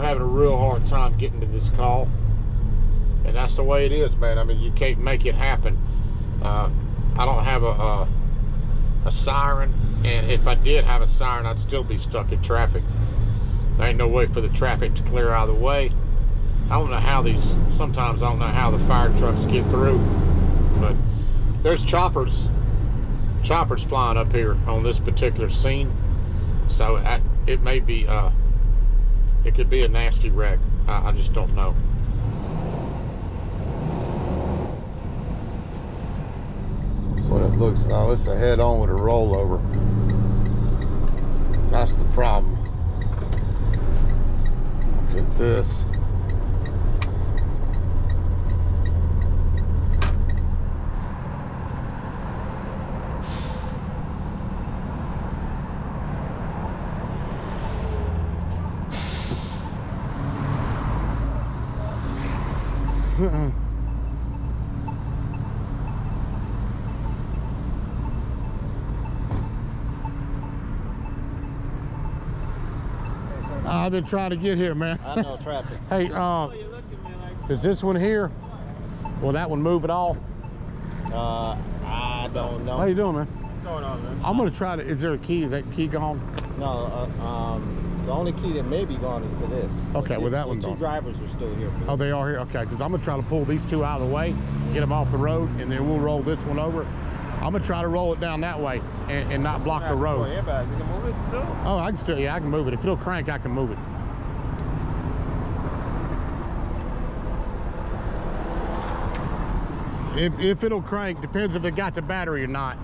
we're having a real hard time getting to this call. And that's the way it is, man. I mean, you can't make it happen. Uh, I don't have a, a, a siren, and if I did have a siren, I'd still be stuck in traffic. There ain't no way for the traffic to clear out of the way. I don't know how these, sometimes I don't know how the fire trucks get through, but there's choppers, choppers flying up here on this particular scene. So I, it may be, uh, it could be a nasty wreck. I, I just don't know. That's what it looks like. Oh, it's a head on with a rollover. That's the problem. Look at this. I've been trying to get here, man. I know traffic. Hey, uh, is this one here? Will that one move at all? Uh, I don't know. How you doing, man? What's going on, man? I'm gonna try to. Is there a key? Is that key gone? No, uh, um, the only key that may be gone is to this. Okay, The- well, that the one's two gone. drivers are still here. Oh, they are here. Okay, because I'm gonna try to pull these two out of the way, get them off the road, and then we'll roll this one over. I'm gonna try to roll it down that way and, and not block the road. airbag. You can move it still? Oh, I can still. Yeah, I can move it. If it'll crank, I can move it. If, if it'll crank, depends if it got the battery or not.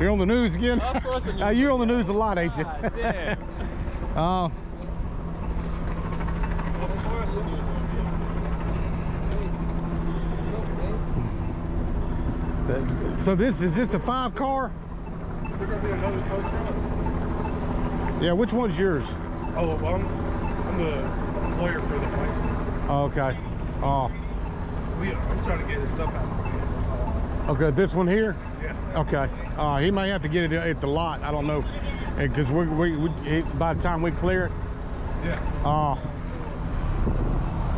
You're on the news again? Of course Uh, you're on the news a lot, ain't you? God damn. Oh, Of course I knew it was gonna be. so this is this a five car? Is there gonna be another tow truck? Yeah, which one's yours? Oh, well, I'm, I'm the lawyer for the. Oh, okay. Oh, We, I'm trying to get his stuff out of the van, okay. This one here. Yeah. Okay. Uh, he may have to get it at the lot. I don't know, because we, we, we by the time we clear it, Yeah. uh, Are,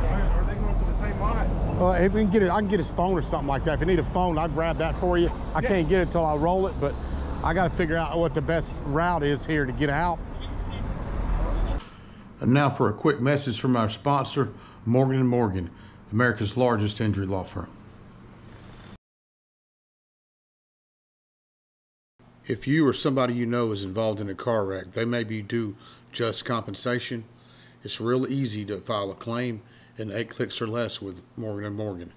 are they going to the same lot? Well, if we can get it, I can get his phone or something like that. If you need a phone, I'll grab that for you. I Yeah. can't get it till I roll it, but I got to figure out what the best route is here to get out. And now for a quick message from our sponsor, Morgan & Morgan, America's largest injury law firm. If you or somebody you know is involved in a car wreck, they may be due just compensation. It's real easy to file a claim in eight clicks or less with Morgan & Morgan.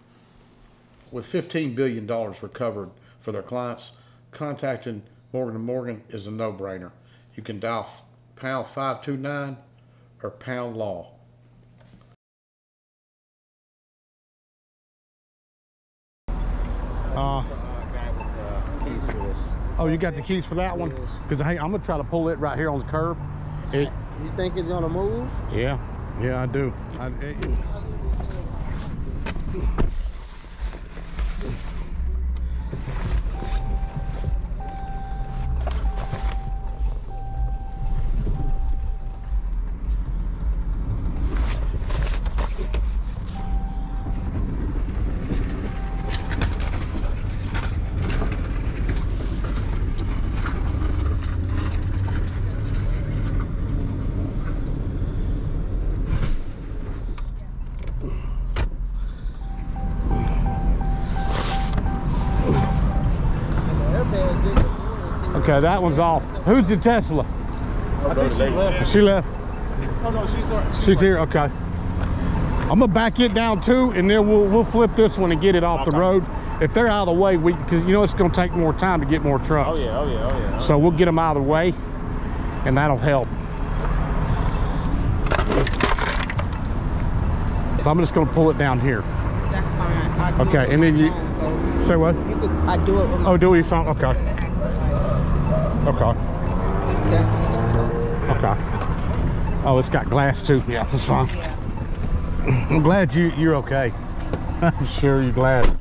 With $15 billion recovered for their clients, contacting Morgan & Morgan is a no-brainer. You can dial pound 529 or pound law. Uh, Uh, guy with the keys for this. oh, you got the keys for that one? Because hey, I'm gonna try to pull it right here on the curb. It, You think it's gonna move? yeah, yeah, I do. I, it, okay, that one's off. Who's the Tesla? I think she left. She left. Oh no, she's on. She's here. Okay. I'm gonna back it down too, and then we'll we'll flip this one and get it off the road. If they're out of the way, we because you know it's gonna take more time to get more trucks. Oh yeah, oh yeah, oh yeah. So we'll get them out of the way, and that'll help. So I'm just gonna pull it down here. That's fine. I do Okay, and then you- phone, Say what? you could. I do it with oh, my. Oh, do we phone? Okay. Okay. It's definitely. Okay. Oh, it's got glass too. Yeah, that's fine. I'm glad you you're okay. I'm sure you're glad.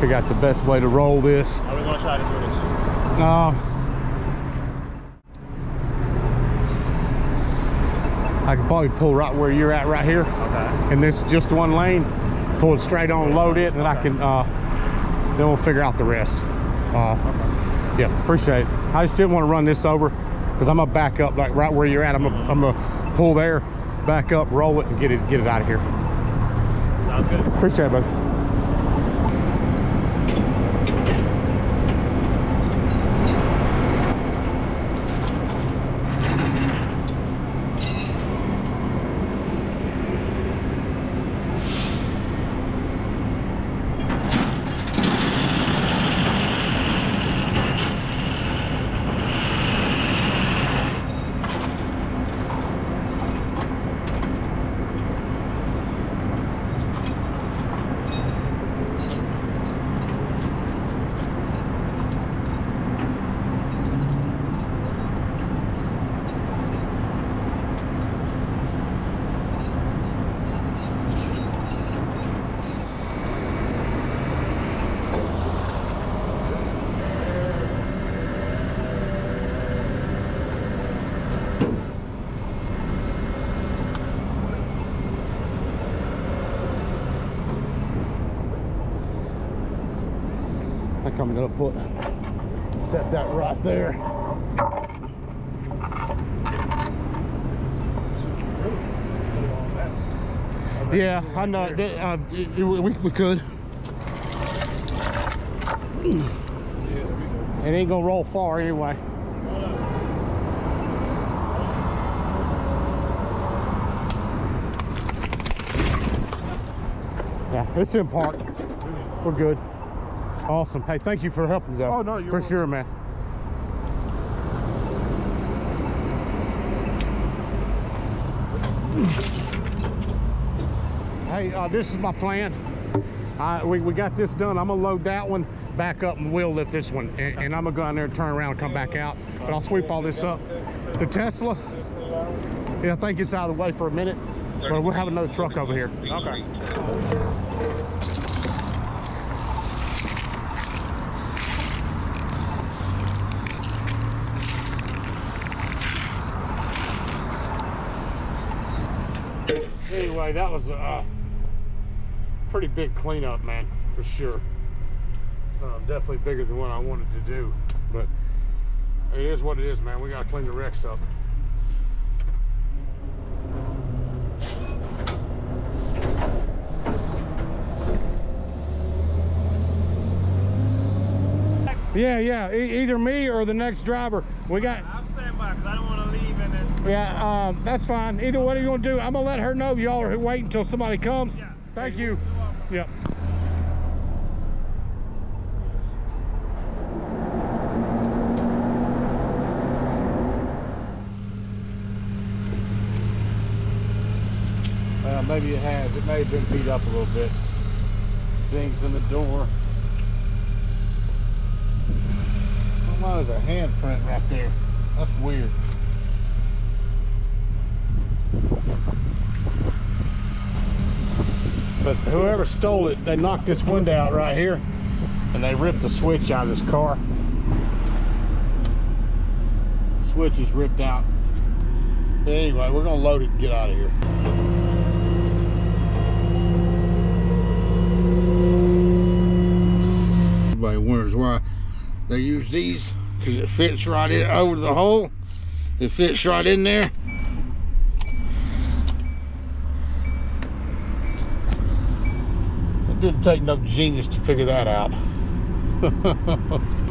figure out the best way to roll this. Are we gonna try this with us? Uh, I can probably pull right where you're at right here. Okay. And this just one lane. Pull it straight on, load it, and I can, uh, then we'll figure out the rest. Uh, yeah, appreciate it. I just didn't want to run this over because I'm gonna back up like right where you're at. I'm gonna, I'm gonna pull there, back up, roll it, and get it, get it out of here. Sounds good. Appreciate it, buddy. I'm gonna put set that right there. Yeah, I know. Uh, we, we could. It ain't gonna roll far anyway. Yeah, it's in park. We're good. Awesome. Hey, thank you for helping though. Oh, no, you're For welcome. sure, man. Hey, uh, this is my plan. Uh, we, we got this done. I'm gonna load that one back up and we'll lift this one. And, and I'm gonna go down there and turn around and come back out. But I'll sweep all this up. The Tesla, yeah, I think it's out of the way for a minute. But we'll have another truck over here. Okay. Anyway, that was a uh, pretty big cleanup, man, for sure. Uh, definitely bigger than what I wanted to do, but it is what it is, man. We gotta clean the wrecks up. Yeah, yeah. E- either me or the next driver. We got. I'm standing by because I don't want to leave and then. Yeah, um, that's fine. Either what are you gonna do? I'm gonna let her know y'all are waiting until somebody comes. Yeah. Thank you. Yep. Well, maybe it has. It may have been beat up a little bit. Things in the door. Oh, there's a handprint right there. That's weird. But whoever stole it, they knocked this window out right here and they ripped the switch out of this car. Switch is ripped out. But anyway, we're gonna load it and get out of here. Everybody wonders why they use these because it fits right in over the hole. It fits right in there. Didn't take no genius to figure that out.